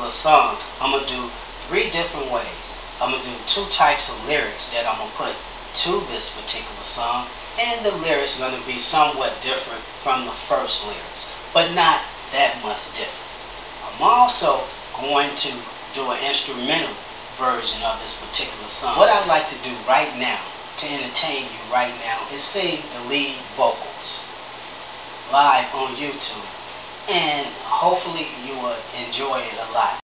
particular song, I'm going to do three different ways. I'm going to do two types of lyrics that I'm going to put to this particular song, and the lyrics are going to be somewhat different from the first lyrics, but not that much different. I'm also going to do an instrumental version of this particular song. What I'd like to do right now, to entertain you right now, is sing the lead vocals live on YouTube and hopefully you will enjoy it a lot.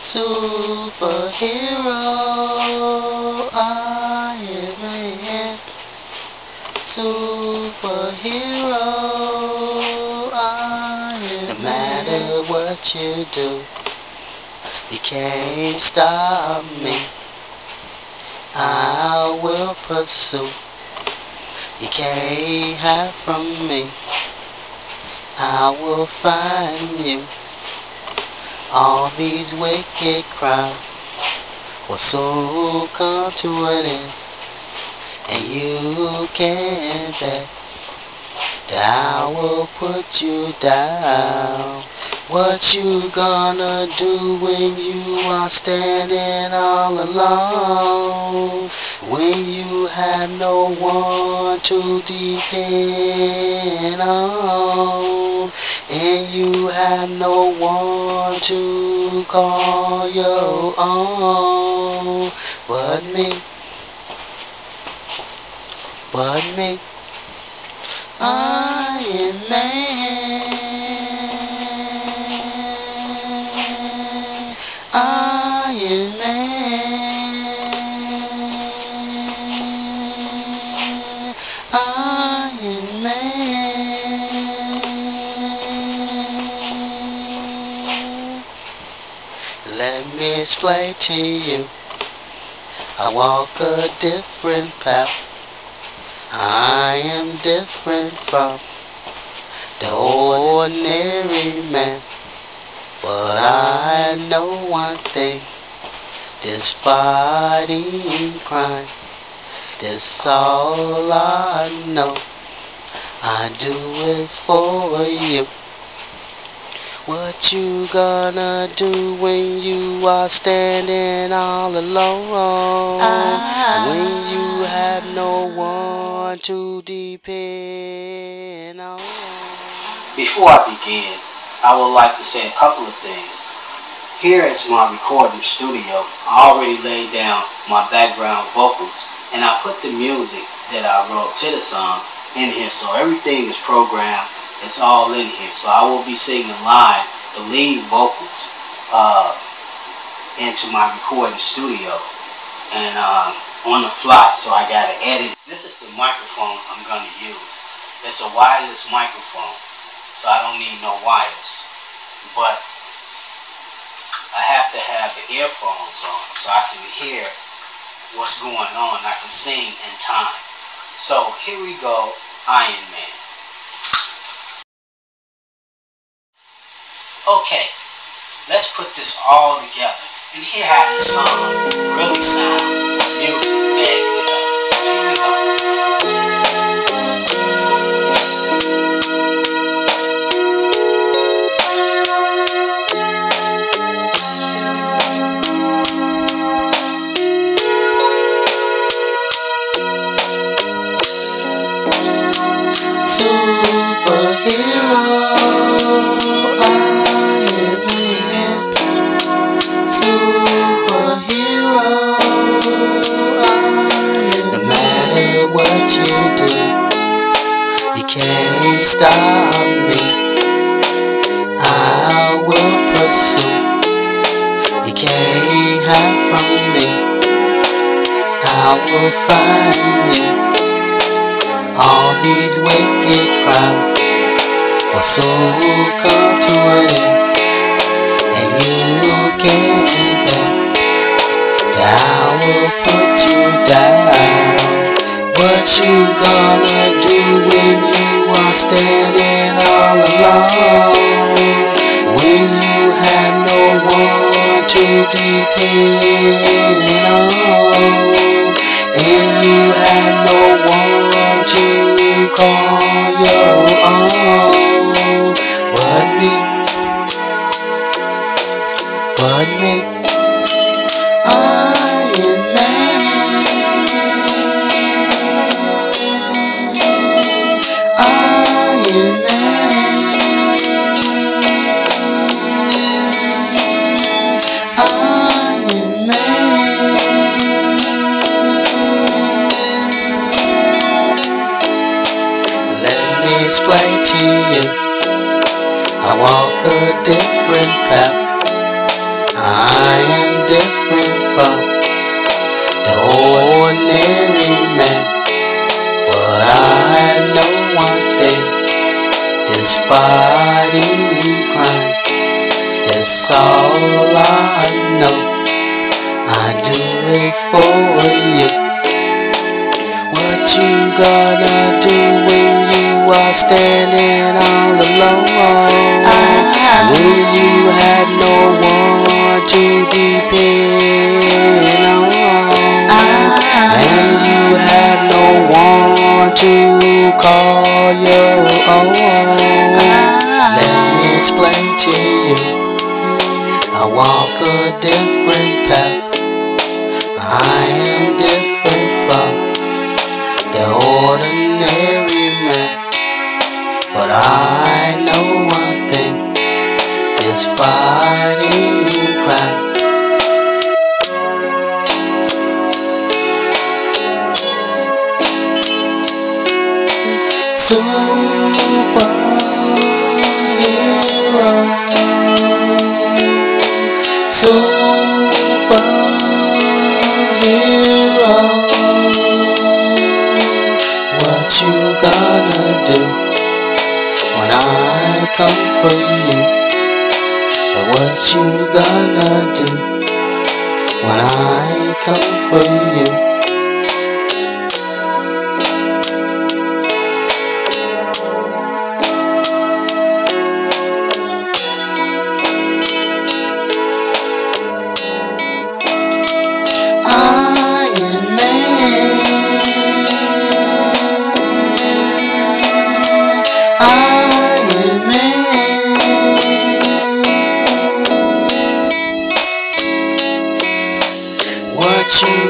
Superhero, superhero I am no matter what you do. You can't stop me. I will pursue. You can't hide from me. I will find you. All these wicked crowds will soon come to an end. You can bet I will put you down. What you gonna do when you are standing all alone? When you have no one to depend on And you have no one to call your own But me But me I am man Iron Man, Iron Man. Let me explain to you. I walk a different path. I am different from the ordinary man. But I know one thing, this fighting crime, this all I know. I do it for you. What you gonna do when you are standing all alone? Ah. When you have no one to depend on? Before I begin, I would like to say a couple of things. Here at my recording studio. I already laid down my background vocals and I put the music that I wrote to the song in here. So everything is programmed. It's all in here. So I will be singing live the lead vocals uh, into my recording studio and uh, on the fly. So I got to edit. This is the microphone I'm going to use. It's a wireless microphone so I don't need no wires. But I have to have the earphones on so I can hear what's going on. I can sing in time. So here we go, Iron Man. Okay, let's put this all together. And hear how this song really sounds. Music, stop me. I will pursue. You can't hide from me. I will find you. All these wicked crowds will soon come to an end, and you can't bet that I will put you down. What you gonna do when you Standing all alone. When you have no one to depend on, and you have no one to call your own. But me, but me. Fighting crime. That's all I know. I do it for you. What you gonna do when you are standing all alone? When you had no one to depend on, and you have no one to the ordinary man. But I know one thing is fighting crime. Superhero. Come for you? What you gonna do when I come for you? You